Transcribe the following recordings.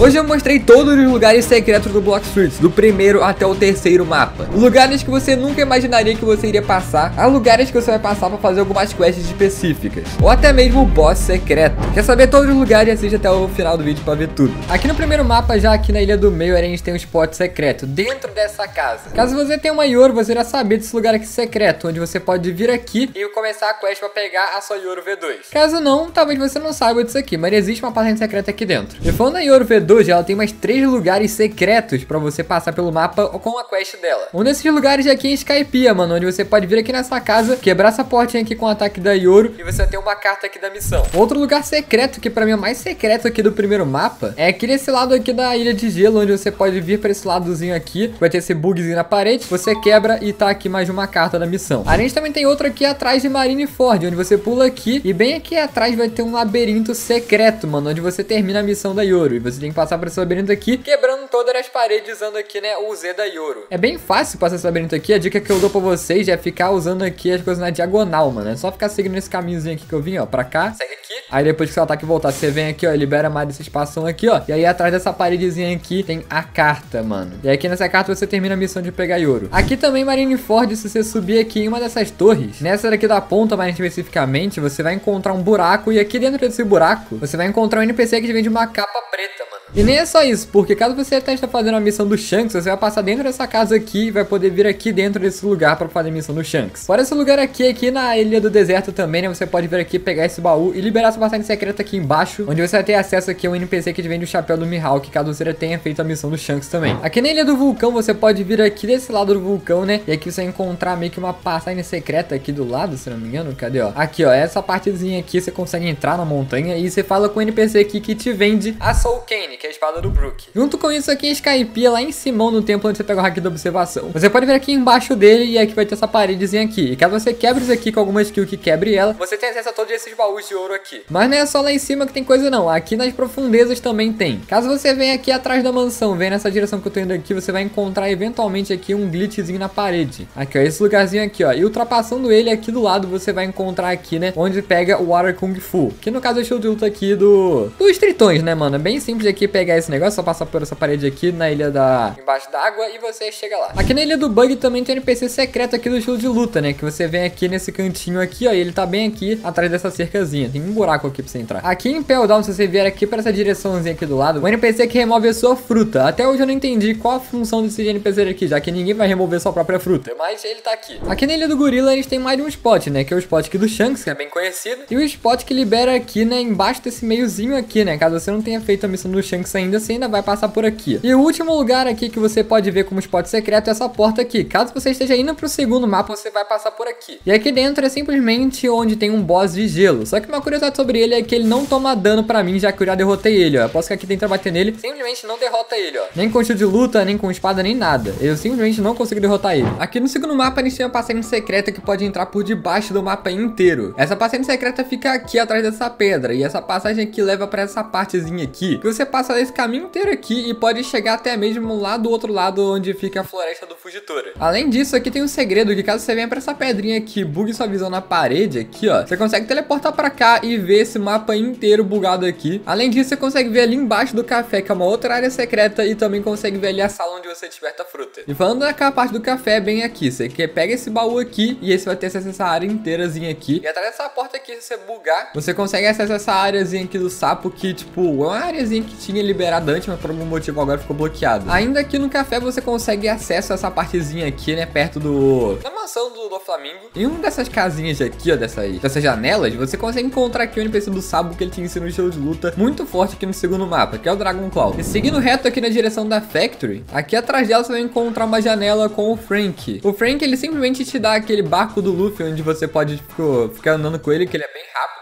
Hoje eu mostrei todos os lugares secretos do Block Streets, do primeiro até o terceiro mapa. Lugares que você nunca imaginaria que você iria passar, há lugares que você vai passar para fazer algumas quests específicas, ou até mesmo o boss secreto. Quer saber todos os lugares? Assiste até o final do vídeo para ver tudo. Aqui no primeiro mapa, já aqui na Ilha do Meio, a gente tem um spot secreto dentro dessa casa. Caso você tenha uma Yoro, você irá saber desse lugar aqui secreto, onde você pode vir aqui e começar a quest para pegar a sua Yoro V2. Caso não, talvez você não saiba disso aqui, mas existe uma passagem secreta aqui dentro. E falando na Yoro V2, Doge, ela tem mais três lugares secretos pra você passar pelo mapa com a quest dela. Um desses lugares é aqui em Skypiea, mano, onde você pode vir aqui nessa casa, quebrar essa portinha aqui com o ataque da Yoro e você tem uma carta aqui da missão. Outro lugar secreto, que pra mim é mais secreto aqui do primeiro mapa, é aqui nesse lado aqui da Ilha de Gelo, onde você pode vir pra esse ladozinho aqui, vai ter esse bugzinho na parede, você quebra e tá aqui mais uma carta da missão. A gente também tem outra aqui atrás de Marineford, onde você pula aqui e bem aqui atrás vai ter um labirinto secreto, mano, onde você termina a missão da Yoro e você tem que passar por esse labirinto aqui, quebrando todas as paredes usando aqui, né, o Z da Yoro. É bem fácil passar esse labirinto aqui, a dica que eu dou pra vocês é ficar usando aqui as coisas na diagonal, mano. É só ficar seguindo esse caminhozinho aqui que eu vim, ó, pra cá. Segue aqui. Aí depois que seu ataque voltar, você vem aqui, ó, libera mais desse espação aqui, ó. E aí atrás dessa paredezinha aqui tem a carta, mano. E aqui nessa carta você termina a missão de pegar Yoro. Aqui também Marineford, se você subir aqui em uma dessas torres, nessa daqui da ponta mais especificamente, você vai encontrar um buraco e aqui dentro desse buraco, você vai encontrar um NPC que vende uma capa preta, mano. E nem é só isso, porque caso você esteja fazendo a missão do Shanks, você vai passar dentro dessa casa aqui e vai poder vir aqui dentro desse lugar para fazer a missão do Shanks. Fora esse lugar aqui, aqui na Ilha do Deserto também, né, você pode vir aqui, pegar esse baú e liberar essa passagem secreta aqui embaixo, onde você vai ter acesso aqui ao NPC que vende o chapéu do Mihawk, caso você já tenha feito a missão do Shanks também. Aqui na Ilha do Vulcão, você pode vir aqui desse lado do vulcão, né, e aqui você vai encontrar meio que uma passagem secreta aqui do lado, se não me engano, cadê, ó? Aqui, ó, essa partezinha aqui, você consegue entrar na montanha e você fala com o NPC aqui que te vende a Soul Cane, que é a espada do Brook. Junto com isso aqui em Skypiea, lá em cima no templo onde você pega o hack da observação. Você pode ver aqui embaixo dele e aqui vai ter essa paredezinha aqui. E caso você quebre isso aqui com alguma skill que quebre ela, você tem acesso a todos esses baús de ouro aqui. Mas não é só lá em cima que tem coisa não, aqui nas profundezas também tem. Caso você venha aqui atrás da mansão, venha nessa direção que eu tô indo aqui, você vai encontrar eventualmente aqui um glitchzinho na parede. Aqui ó, esse lugarzinho aqui ó. E ultrapassando ele aqui do lado, você vai encontrar aqui, né, onde pega o Water Kung Fu. Que no caso é o estilo de luta aqui do... Dos tritões, né, mano? É bem simples aqui pegar esse negócio, só passar por essa parede aqui na ilha da... Embaixo d'água e você chega lá. Aqui na ilha do Bug também tem um NPC secreto aqui do estilo de luta, né? Que você vem aqui nesse cantinho aqui, ó. E ele tá bem aqui atrás dessa cercazinha. Tem um buraco aqui pra você entrar. Aqui em Pell Down, se você vier aqui pra essa direçãozinha aqui do lado, o NPC que remove a sua fruta. Até hoje eu não entendi qual a função desse NPC aqui, já que ninguém vai remover sua própria fruta. Mas ele tá aqui. Aqui na ilha do gorila a gente tem mais de um spot, né? Que é o spot aqui do Shanks, que é bem conhecido. E o spot que libera aqui, né? Embaixo desse meiozinho aqui, né? Caso você não tenha feito a missão do Shanks ainda, você ainda vai passar por aqui. E o último lugar aqui que você pode ver como spot secreto é essa porta aqui. Caso você esteja indo pro segundo mapa, você vai passar por aqui. E aqui dentro é simplesmente onde tem um boss de gelo. Só que uma curiosidade sobre ele é que ele não toma dano pra mim, já que eu já derrotei ele, ó. Posso ficar aqui dentro bater nele, simplesmente não derrota ele, ó. Nem com estilo de luta, nem com espada, nem nada. Eu simplesmente não consigo derrotar ele. Aqui no segundo mapa a gente tem uma passagem secreta que pode entrar por debaixo do mapa inteiro. Essa passagem secreta fica aqui atrás dessa pedra. E essa passagem aqui leva pra essa partezinha aqui. Que você passa esse caminho inteiro aqui e pode chegar até mesmo lá do outro lado onde fica a floresta do Fugitora. Além disso, aqui tem um segredo que caso você venha pra essa pedrinha aqui, bugue sua visão na parede aqui, ó, você consegue teleportar pra cá e ver esse mapa inteiro bugado aqui. Além disso, você consegue ver ali embaixo do café, que é uma outra área secreta, e também consegue ver ali a sala onde você desperta a fruta. E falando daquela parte do café, bem aqui, você pega esse baú aqui, e esse vai ter acesso a essa área inteirazinha aqui. E atrás dessa porta aqui, se você bugar, você consegue acesso a essa áreazinha aqui do sapo, que, tipo, é uma áreazinha que tinha liberado antes, mas por algum motivo agora ficou bloqueado. Ainda aqui no café, você consegue acesso a essa partezinha aqui, né, perto do... da mansão do, do Flamingo. Em uma dessas casinhas aqui, ó, dessas, dessas janelas, você consegue encontrar aqui o NPC do Sabo, que ele te ensina um estilo de luta muito forte aqui no segundo mapa, que é o Dragon Claw. E seguindo reto aqui na direção da Factory, aqui atrás dela você vai encontrar uma janela com o Frank. O Frank, ele simplesmente te dá aquele barco do Luffy, onde você pode ficar, ficar andando com ele, que ele é bem rápido.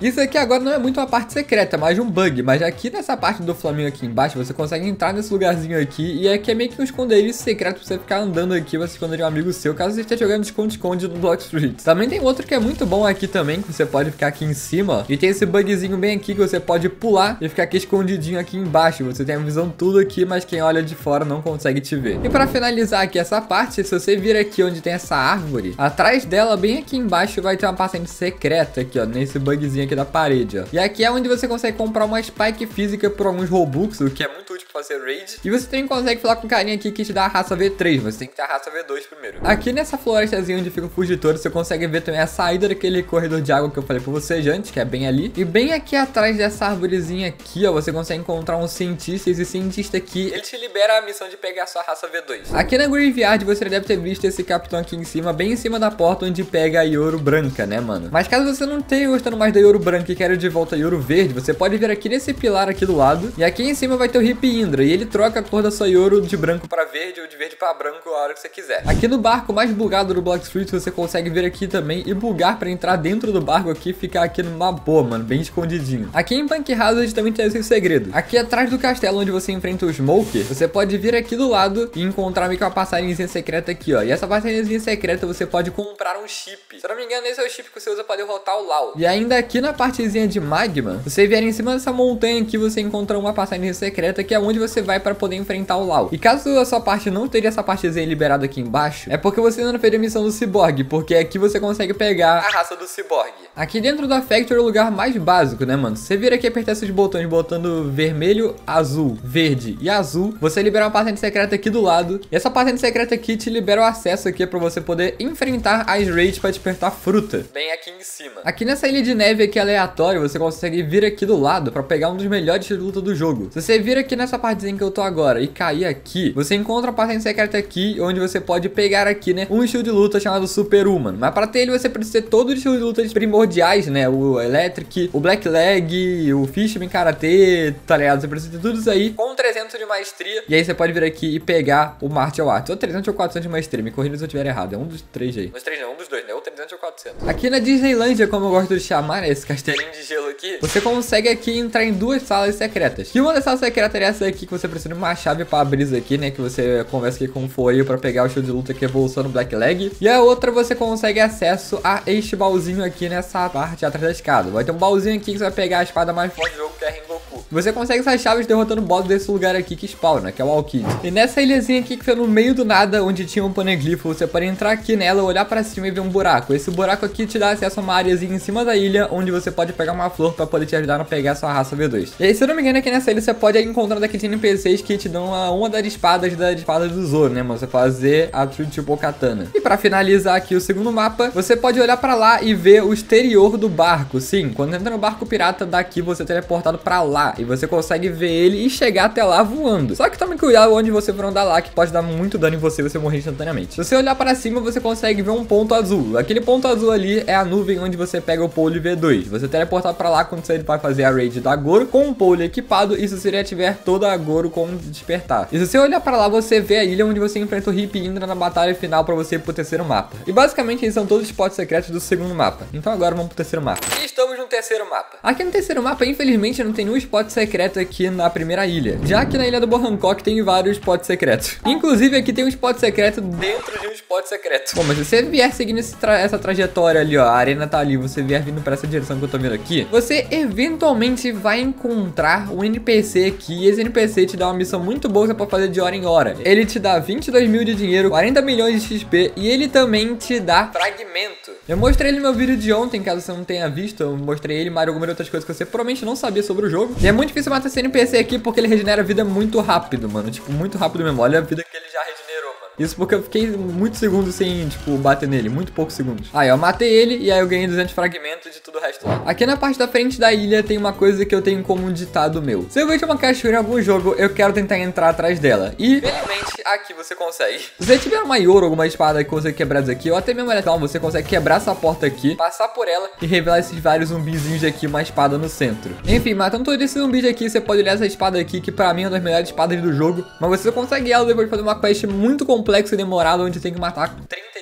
Isso aqui agora não é muito uma parte secreta, é mais um bug. Mas aqui nessa parte do Flamengo aqui embaixo, você consegue entrar nesse lugarzinho aqui. E aqui é meio que um esconderijo secreto pra você ficar andando aqui, você esconder um amigo seu, caso você esteja jogando esconde-esconde no Block Street. Também tem outro que é muito bom aqui também, que você pode ficar aqui em cima. E tem esse bugzinho bem aqui que você pode pular e ficar aqui escondidinho aqui embaixo. Você tem a visão tudo aqui, mas quem olha de fora não consegue te ver. E pra finalizar aqui essa parte, se você vir aqui onde tem essa árvore, atrás dela, bem aqui embaixo, vai ter uma passagem secreta aqui, ó, nesse bugzinho aqui da parede, ó. E aqui é onde você consegue comprar uma spike física por alguns Robux, o que é muito útil pra fazer raid. E você também consegue falar com um carinha aqui que te dá a raça V3, você tem que ter a raça V2 primeiro. Aqui nessa florestazinha onde fica o fugitor, você consegue ver também a saída daquele corredor de água que eu falei pra vocês antes, que é bem ali. E bem aqui atrás dessa árvorezinha aqui, ó, você consegue encontrar um cientista. Esse cientista aqui, ele te libera a missão de pegar a sua raça V2. Aqui na Graveyard você deve ter visto esse capitão aqui em cima, bem em cima da porta onde pega a Yoro branca, né, mano? Mas caso você não tenha gostando mais da Yoro branca e queira de volta a Yoro verde, você pode vir aqui nesse pilar aqui do lado. E aqui em cima vai ter o Hip Indra. E ele troca a cor da sua Yoro de branco para verde ou de verde para branco a hora que você quiser. Aqui no barco mais bugado do Block Street, você consegue vir aqui também e bugar para entrar dentro do barco aqui e ficar aqui numa boa, mano, bem escondidinho. Aqui em Punk Hazard também tem esse segredo. Aqui atrás do castelo onde você enfrenta o Smoke, você pode vir aqui do lado e encontrar meio que uma passagemzinha secreta aqui, ó. E essa passagemzinha secreta você pode comprar um chip. Se eu não me engano, esse é o chip que você usa para derrotar o Lau. E ainda aqui na partezinha de magma, você vier em cima dessa montanha aqui, você encontra uma passagem secreta que é onde você vai para poder enfrentar o Lau. E caso a sua parte não esteja essa partezinha liberada aqui embaixo, é porque você ainda não fez a missão do Cyborg, porque aqui você consegue pegar a raça do Cyborg. Aqui dentro da Factory é o lugar mais básico, né, mano? Você vira aqui e apertar esses botões botando vermelho, azul, verde e azul, você libera uma patente secreta aqui do lado. E essa patente secreta aqui te libera o acesso aqui para você poder enfrentar as raids para despertar fruta. Bem aqui em cima. Aqui nessa ilha de neve aqui aleatória, você consegue vir aqui do lado para pegar um dos melhores de luta do jogo. Se você vir aqui nessa partezinha que eu tô agora e cair aqui, você encontra a patente secreta aqui, onde você pode pegar aqui, né, um estilo de luta chamado Super Human. Mas para ter ele, você precisa ter todos os estilos de luta primordiais, né, o Electric, o Black Leg, o Fishman Karate, tá ligado? Você precisa ter tudo isso aí com 300 de maestria. E aí você pode vir aqui e pegar o Martial Arts. Ou 300 ou 400 de maestria, me corrija se eu estiver errado. É um dos três aí. Os três não, um dos dois, né? Ou 300 ou 400. Aqui na Disneylandia, como eu gosto de chamar, né, esse castelinho de gelo aqui, você consegue aqui entrar em duas salas secretas. E uma das salas secretas é essa aqui, que você precisa de uma chave pra abrir isso aqui, né, que você conversa aqui com o Foio pra pegar o show de luta que evolução no Black Leg. E a outra você consegue acesso a este baúzinho aqui nessa parte atrás da escada. Vai ter um baúzinho aqui que você vai pegar a espada mais forte do jogo, que é. Você consegue essas chaves derrotando boss desse lugar aqui que spawna, que é o Alkid. E nessa ilhazinha aqui que foi no meio do nada, onde tinha um paneglifo, você pode entrar aqui nela, olhar pra cima e ver um buraco. Esse buraco aqui te dá acesso a uma areazinha em cima da ilha, onde você pode pegar uma flor pra poder te ajudar a pegar a sua raça V2. E aí, se eu não me engano, aqui nessa ilha você pode encontrar daqueles NPCs que te dão uma, uma das espadas da espada do Zoro, né, mano? Você fazer a True Tipo Katana. E pra finalizar aqui o segundo mapa, você pode olhar pra lá e ver o exterior do barco. Sim, quando entra no barco pirata daqui, você é teleportado pra lá. E você consegue ver ele e chegar até lá voando. Só que tome cuidado onde você for andar lá, que pode dar muito dano em você e você morrer instantaneamente. Se você olhar para cima, você consegue ver um ponto azul. Aquele ponto azul ali é a nuvem onde você pega o pole V2. Você teleportar para lá quando você vai fazer a raid da Goro com o pole equipado. E se você já tiver toda a Goro com despertar. E se você olhar para lá, você vê a ilha onde você enfrenta o Hip Indra na batalha final para você ir pro terceiro mapa. E basicamente esses são todos os spots secretos do segundo mapa. Então agora vamos pro terceiro mapa. E estamos no terceiro mapa. Aqui no terceiro mapa, infelizmente, não tem nenhum spot secreto aqui na primeira ilha. Já que na ilha do Bohancock tem vários spots secretos. Inclusive aqui tem um spot secreto dentro de um spot secreto. Bom, mas se você vier seguindo tra essa trajetória ali, ó, a arena tá ali, você vier vindo pra essa direção que eu tô vendo aqui, você eventualmente vai encontrar um NPC aqui e esse NPC te dá uma missão muito boa você pode fazer de hora em hora. Ele te dá 22 mil de dinheiro, 40 milhões de XP e ele também te dá fragmento. Eu mostrei ele no meu vídeo de ontem, caso você não tenha visto, eu mostrei ele, mas algumas outras coisas que você provavelmente não sabia sobre o jogo. E é muito difícil matar esse NPC aqui porque ele regenera vida muito rápido, mano. Tipo, muito rápido mesmo. Olha a vida que ele já regenerou, mano. Isso porque eu fiquei muitos segundos sem, tipo, bater nele. Muito poucos segundos. Aí, eu matei ele e aí eu ganhei 200 fragmentos de tudo o resto lá. Aqui na parte da frente da ilha tem uma coisa que eu tenho como um ditado meu. Se eu vejo uma cachoeira em algum jogo, eu quero tentar entrar atrás dela. E, felizmente, aqui você consegue. Se você tiver uma Yoro, alguma espada que você quebrar isso aqui, ou até mesmo letal, você consegue quebrar essa porta aqui, passar por ela e revelar esses vários zumbizinhos aqui, uma espada no centro. Enfim, matando todos esses zumbis aqui, você pode olhar essa espada aqui, que pra mim é uma das melhores espadas do jogo. Mas você consegue ela depois de fazer uma quest muito complexa e demorada, onde tem que matar 30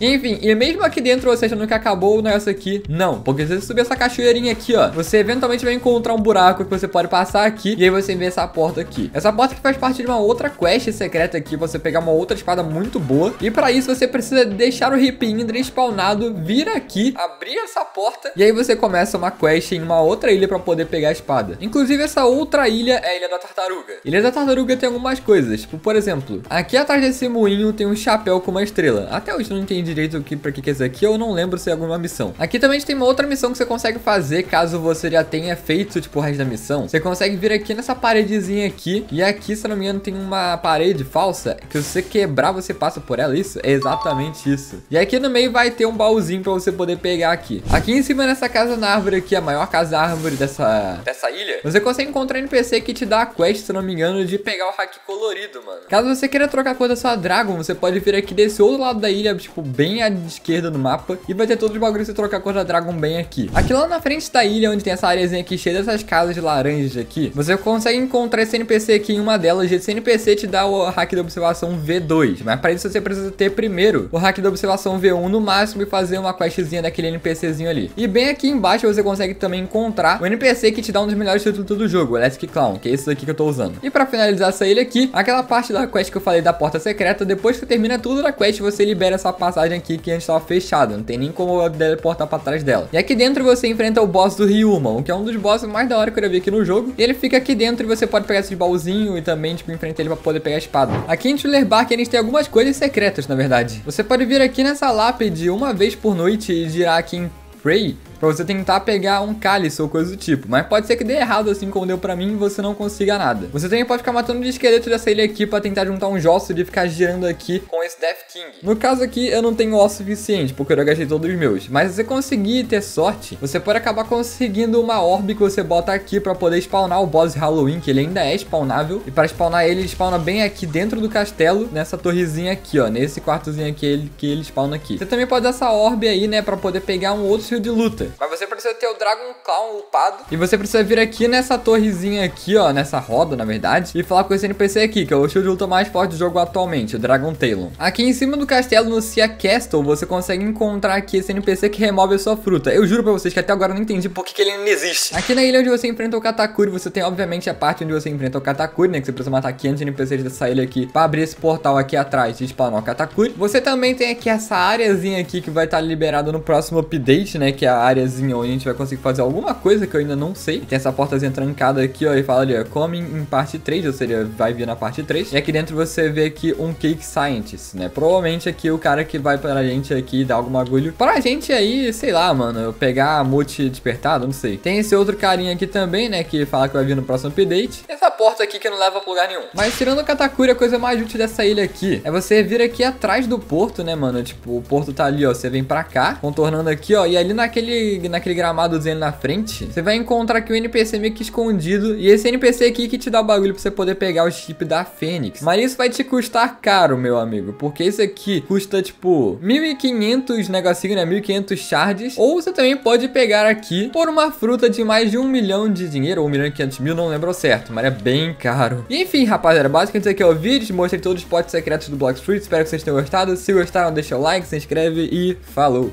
Enfim, e mesmo aqui dentro você achando que acabou o negócio aqui, não. Porque se você subir essa cachoeirinha aqui, ó, você eventualmente vai encontrar um buraco que você pode passar aqui e aí você vê essa porta aqui. Essa porta que faz parte de uma outra quest secreta aqui, você pegar uma outra espada muito boa. E pra isso você precisa deixar o Hip Indra spawnado, vir aqui, abrir essa porta e aí você começa uma quest em uma outra ilha pra poder pegar a espada. Inclusive essa outra ilha é a Ilha da Tartaruga. Ilha da Tartaruga tem algumas coisas, tipo, por exemplo, aqui atrás desse moinho tem um chapéu com uma estrela. Até hoje não entendi direito aqui pra que que é isso aqui, eu não lembro se é alguma missão. Aqui também a gente tem uma outra missão que você consegue fazer, caso você já tenha feito, tipo, o resto da missão. Você consegue vir aqui nessa paredezinha aqui, e aqui, se não me engano, tem uma parede falsa, que se você quebrar, você passa por ela, isso? É exatamente isso. E aqui no meio vai ter um baúzinho pra você poder pegar aqui. Aqui em cima nessa casa na árvore aqui, a maior casa árvore dessa, dessa ilha, você consegue encontrar NPC que te dá a quest, se não me engano, de pegar o hack colorido, mano. Caso você queira trocar a cor da sua Dragon, você pode vir aqui desse outro lado da ilha, tipo, bem à esquerda do mapa, e vai ter todos os bagulhos você trocar a cor da Dragon bem aqui. Aqui lá na frente da ilha, onde tem essa areazinha aqui cheia dessas casas de laranjas aqui, você consegue encontrar esse NPC aqui em uma delas, e esse NPC te dá o hack da observação V2, mas para isso você precisa ter primeiro o hack da observação V1 no máximo e fazer uma questzinha daquele NPCzinho ali. E bem aqui embaixo você consegue também encontrar o NPC que te dá um dos melhores títulos do jogo, o Electric Clown, que é esse daqui que eu tô usando. E para finalizar essa ilha aqui, aquela parte da quest que eu falei da porta secreta, depois que termina tudo da quest, você libera essa passagem aqui que antes estava fechada, não tem nem como teleportar para trás dela. E aqui dentro você enfrenta o boss do Ryuman, que é um dos bosses mais da hora que eu já vi aqui no jogo. E ele fica aqui dentro e você pode pegar esse baúzinho e também, tipo, enfrentar ele para poder pegar a espada. Aqui em Thriller Bark a gente tem algumas coisas secretas, na verdade. Você pode vir aqui nessa lápide uma vez por noite e girar aqui em Prey pra você tentar pegar um cálice ou coisa do tipo. Mas pode ser que dê errado assim como deu pra mim e você não consiga nada. Você também pode ficar matando de esqueleto dessa ilha aqui pra tentar juntar uns ossos e ficar girando aqui com esse Death King. No caso aqui, eu não tenho osso suficiente, porque eu gastei todos os meus. Mas se você conseguir ter sorte, você pode acabar conseguindo uma orbe que você bota aqui pra poder spawnar o boss Halloween, que ele ainda é spawnável. E para spawnar ele, ele spawna bem aqui dentro do castelo, nessa torrezinha aqui, ó. Nesse quartozinho aqui que ele spawna aqui. Você também pode dar essa orbe aí, né, pra poder pegar um outro fio de luta. Mas você precisa ter o Dragon Clown upado. E você precisa vir aqui nessa torrezinha aqui, ó, nessa roda, na verdade, e falar com esse NPC aqui, que é o shield de luta mais forte do jogo atualmente, o Dragon Talon. Aqui em cima do castelo, no Cia Castle, você consegue encontrar aqui esse NPC que remove a sua fruta. Eu juro pra vocês que até agora eu não entendi por que, que ele não existe. Aqui na ilha onde você enfrenta o Katakuri, você tem, obviamente, a parte onde você enfrenta o Katakuri, né, que você precisa matar 500 NPCs dessa ilha aqui pra abrir esse portal aqui atrás e spawnar o Katakuri. Você também tem aqui essa áreazinha aqui que vai estar tá liberada no próximo update, né, que é a áreazinha onde a gente vai conseguir fazer alguma coisa que eu ainda não sei. Tem essa portazinha trancada aqui, ó, e fala ali, ó, come em parte 3, ou seja, vai vir na parte 3. E aqui dentro você vê aqui um Cake Scientist, né? Provavelmente aqui o cara que vai pra gente aqui dar algum bagulho pra gente aí, sei lá, mano, pegar a multi despertado, não sei. Tem esse outro carinha aqui também, né, que fala que vai vir no próximo update. E essa porta aqui que não leva pra lugar nenhum. Mas tirando o Katakuri, a coisa mais útil dessa ilha aqui é você vir aqui atrás do porto, né, mano? Tipo, o porto tá ali, ó, você vem pra cá, contornando aqui, ó, e ali naquele, naquele gramadozinho na frente, você vai encontrar aqui um NPC meio que escondido. E esse NPC aqui que te dá o bagulho pra você poder pegar o chip da Fênix. Mas isso vai te custar caro, meu amigo. Porque esse aqui custa, tipo, 1.500 negocinho, né? 1.500 shards. Ou você também pode pegar aqui por uma fruta de mais de um milhão de dinheiro. Ou um milhão e 500 mil, não lembro certo. Mas é bem caro. E, enfim, rapaziada, basicamente isso aqui é o vídeo. Mostrei todos os potes secretos do Blox Fruit. Espero que vocês tenham gostado. Se gostaram, deixa o like, se inscreve e falou!